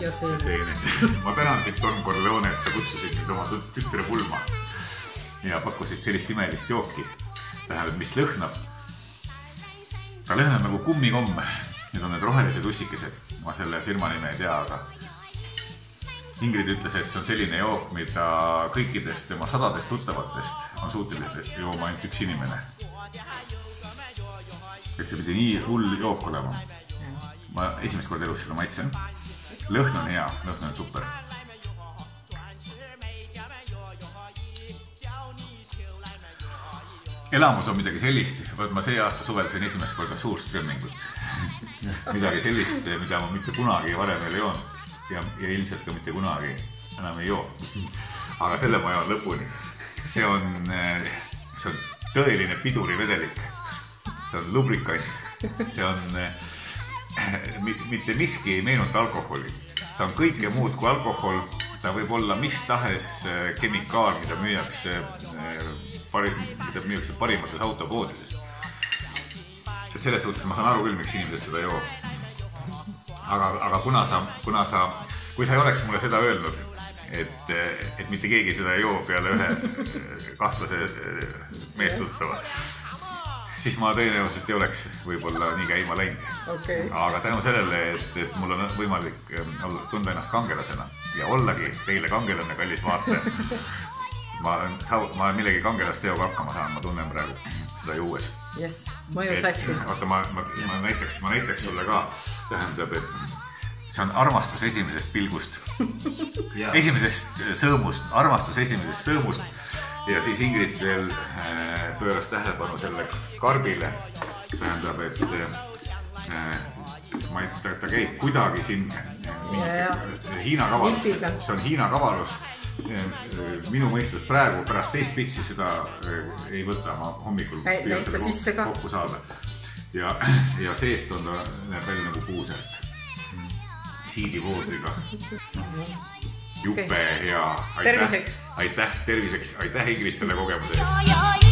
ja seene. ma tänan sind, Don Corleone, et sa kutsusid mind oma tüt- tütre pulma ja pakkusid sellist imelist jooki. tähendab, mis lõhnab. ta lõhnab nagu kummikomm. Need on need rohelised ussikesed. ma selle firma nime ei tea, aga Ingrid ütles, et see on selline jook, mida kõikidest tema sadadest tuttavatest on suuteline jooma ainult üks inimene. et see pidi nii hull jook olema. ma esimest korda elus seda maitsen. Lõhn on hea, lõhn on super. elamus on midagi sellist, vot ma see aasta suvel sain esimest korda suurströmmingut. midagi sellist, mida ma mitte kunagi varem ei ole joonud ja, ja ilmselt ka mitte kunagi enam ei joo. aga selle ma joon lõpuni. see on, see on tõeline pidurivedelik. see on lubrikant, see on mitte miski ei meenuta alkoholi. ta on kõike muud kui alkohol. ta võib olla mis tahes kemikaal, mida müüakse pari-, mida müüakse parimates autopoodides. et selles suhtes ma saan aru küll, miks inimesed seda ei joo. aga, aga kuna sa, kuna sa, kui sa ei oleks mulle seda öelnud, et, et mitte keegi seda ei joo peale ühe kahtlase meestuttava, siis ma tõenäoliselt ei oleks võib-olla nii käima läinud okay.. aga tänu sellele, et, et mul on võimalik olla, tunda ennast kangelasena ja ollagi teile kangelane, kallis vaataja ma olen, ma olen millegi kangelasteoga hakkama saanud, ma tunnen praegu seda juues. jess, mõjus hästi. oota, ma, ma, ma näitaks, ma näitaks sulle ka, tähendab, et see on armastus esimesest pilgust esimesest sõõmust, armastus esimesest sõõmust. Ja siis Ingrid veel äh, pööras tähelepanu selle karbile. tähendab, et äh, ma ei, ta, ta käib kuidagi siin äh, Hiina kavalus, see on Hiina kavalus minu mõistus praegu pärast teist pitsi seda ei võta, ma hommikul püüan seda kokku, kokku saada. ja, ja seest on ta, näeb välja nagu puusärk. siidivoodriga. jube hea. terviseks. aitäh, terviseks, aitäh Ingrid selle kogemuse eest.